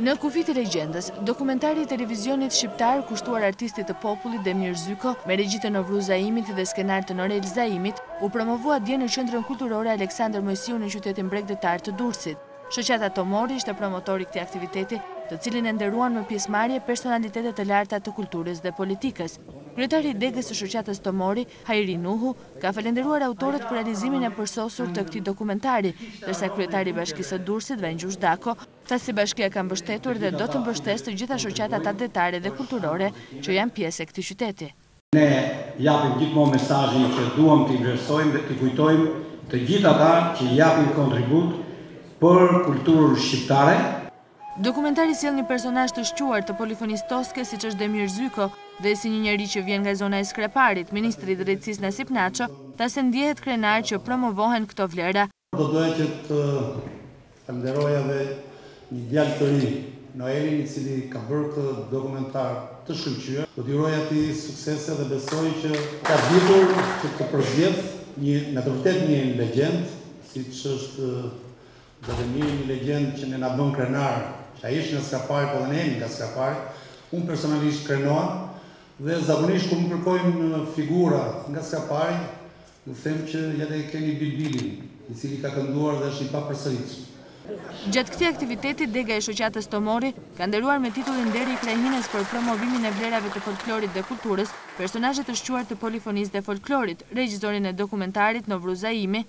Në kufijtë e legjendës, dokumentari i televizionit shqiptar kushtuar artistit të popullit Demir Zyko, me regji të Novruz Zaimit dhe skenar të Norel Zaimit, u promovua dje në Qendrën Kulturore Aleksandër Moisiu në qytetin bregdetar të Durrësit. Shoqata Tomorri ishte promotor i këtij aktiviteti, të cilin e nderuan me pjesëmarrje personalitete të larta të kulturës dhe politikës. Kryetari i degës së Shoqatës Tomorri, Hajri Nuhu ka falenderuar autorët për realizimin e përsosur të këtij dokumentari, ndërsa kryetari i Bashkisë së Durrësit, Vangjush Dako, tha se bashkia ka mbështetur dhe do të mbështesë të gjitha shoqatat atdhetare dhe kulturore që janë pjesë e këtij qyteti. Ne japim gjithmonë mesazhin që duam t'i vlerësojmë dhe t'i kujtojmë të gjithë ata që japin kontribut për kulturën shqiptare. Dokumentari sjell një personazh të shquar të polifonisë toske siç është Demir Zyko dhe si një njeri që vjen nga zona e Skraparit, ministri i Drejtësisë Nasip Naço tha se ndjehet krenar që promovohen këto vlera. Do doja që të falënderoja dhe një djalë të ri, Norelin, i cili ka bërë këtë dokumentar të shkëlqyer. Do t'i uroj atij suksese dhe besoj që ka ditur që të përzgjedhë në të vërtetë një legjendë, siç është Xha Demiri, një legjendë që ne na bën krenar, që ai është nga Skrapari, po dhe ne jemi nga Skrapari. Unë personalisht krenohem dhe zakonisht kur më kërkojnë figura nga Skrapari, u them që ja tek e keni Bilbilin, i cili ka kënduar dhe është i papërsëritshëm. Gjatë këtij aktiviteti, dega e Shoqatës Tomorri ka nderuar me titullin Nderi i Krahinës për promovimin e vlerave të folklorit dhe kulturës, personazhe të shquar të polifonisë dhe folklorit, regjisorin e dokumentarit Novruz Zaimi,